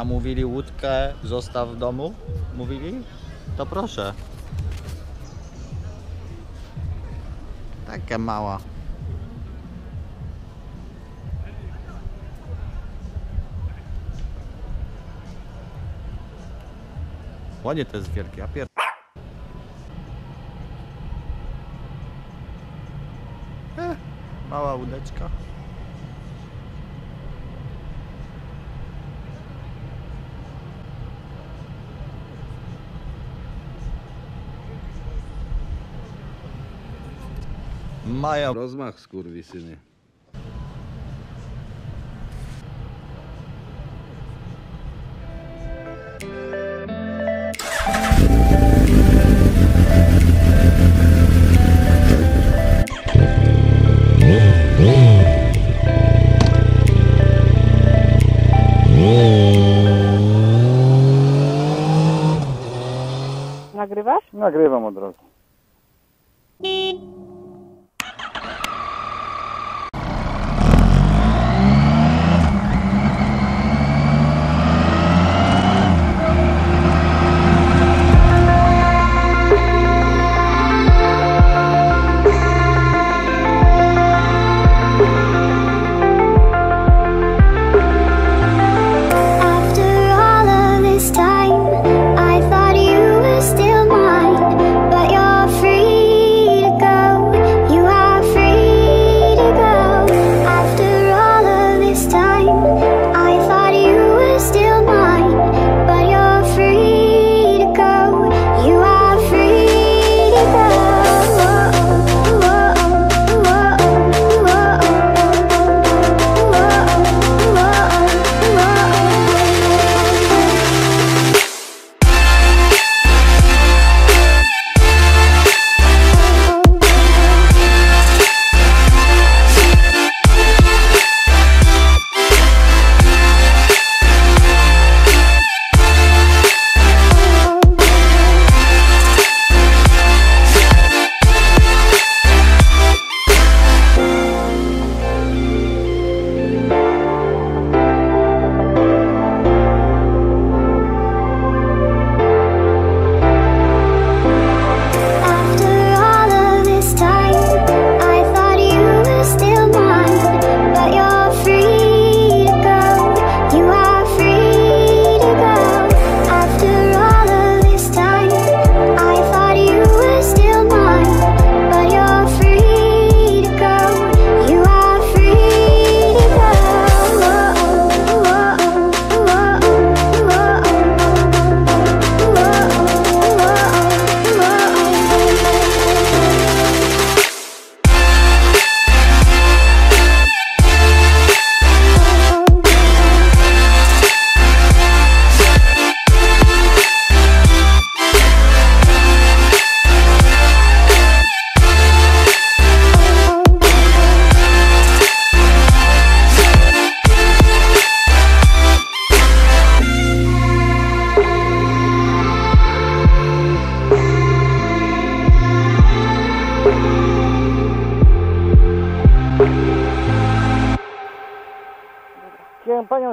A mówili łódkę zostaw w domu? Mówili? To proszę. Taka mała. Ładnie to jest wielkie, a pier... Eh, mała łódeczka. Maja Rozmach skurwysyny. Nagrywasz? Nagrywam od razu.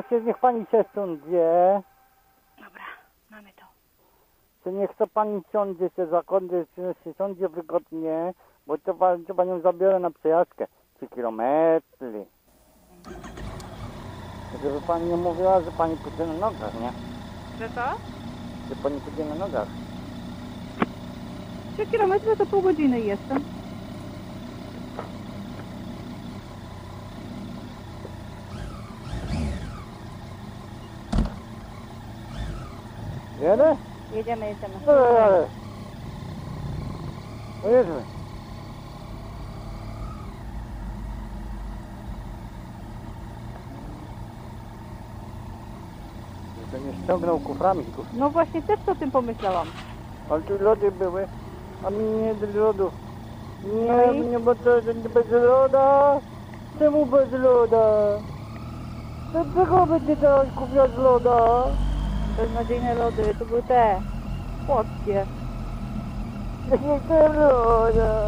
Się, niech pani się stąd wie. Dobra, mamy to. Czy niech to pani siądzie się zakądzie, czy się siądzie wygodnie, bo to, to panią zabiorę na przejażdżkę. 3 kilometry. Żeby pani nie mówiła, że pani pójdzie na nogach, nie? Że co? Że pani pójdzie na nogach. 3 kilometry to pół godziny jestem. Jedę? Jedziemy, jedziemy. No, ale. No jedźmy. Żeby nie ściągnął kuframi, kuf. No właśnie też o tym pomyślałam. Ale tu lody były, a mi nie do lodu. No Nie, i? nie, bo to to nie bez loda. Czemu bez loda? Dlaczego będzie dać kupiać loda? Beznadziejne lody, to były te. Płotkie. Ja nie chcę loda.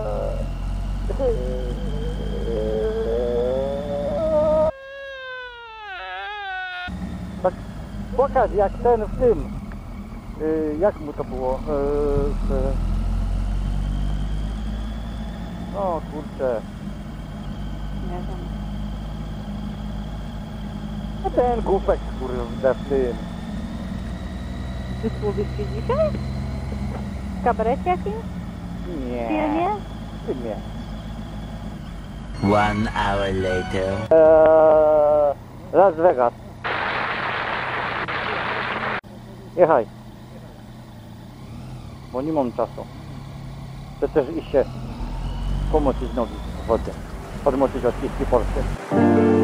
Tak, Pokaż jak ten w tym. Y, jak mu to było? Y, w... No kurczę. Nie wiem. No ten głupek kurde w tym. Wysługisz się dzisiaj? W kabarecie jakimś? Nie. W filmie? W filmie. One hour later. Eee, Las Vegas. Jechaj. Bo nie mam czasu. Chcę też iść się pomoczyć nogi w wodzie. Podmoczyć odciski polskie.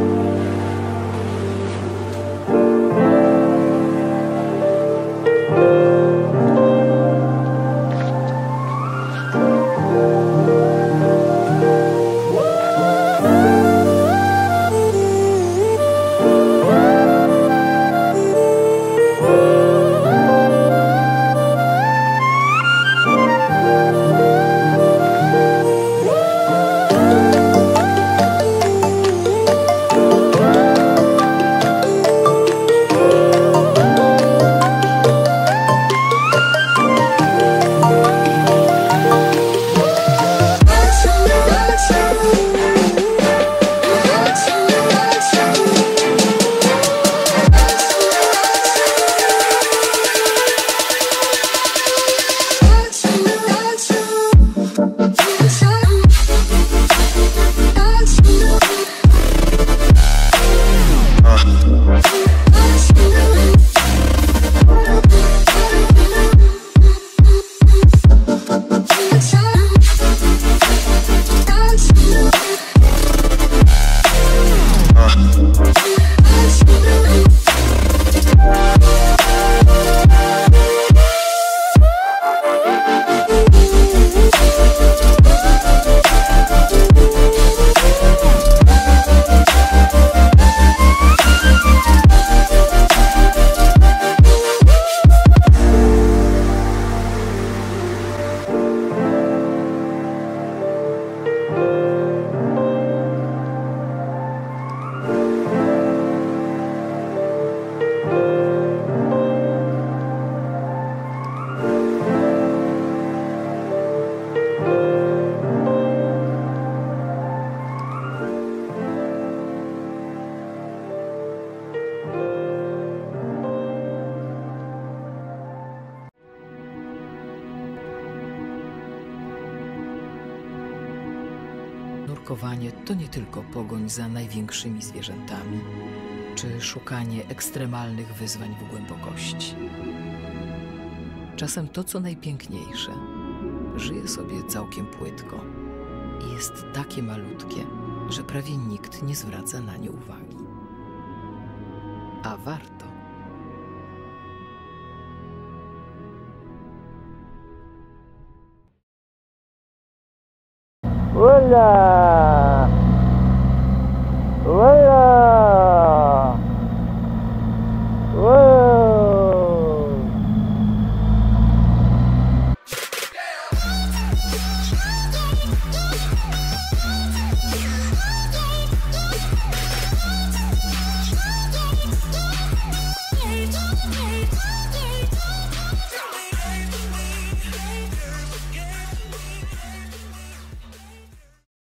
To nie tylko pogoń za największymi zwierzętami, czy szukanie ekstremalnych wyzwań w głębokości. Czasem to, co najpiękniejsze, żyje sobie całkiem płytko i jest takie malutkie, że prawie nikt nie zwraca na nie uwagi. A warto. Hola! Hola! Whoa!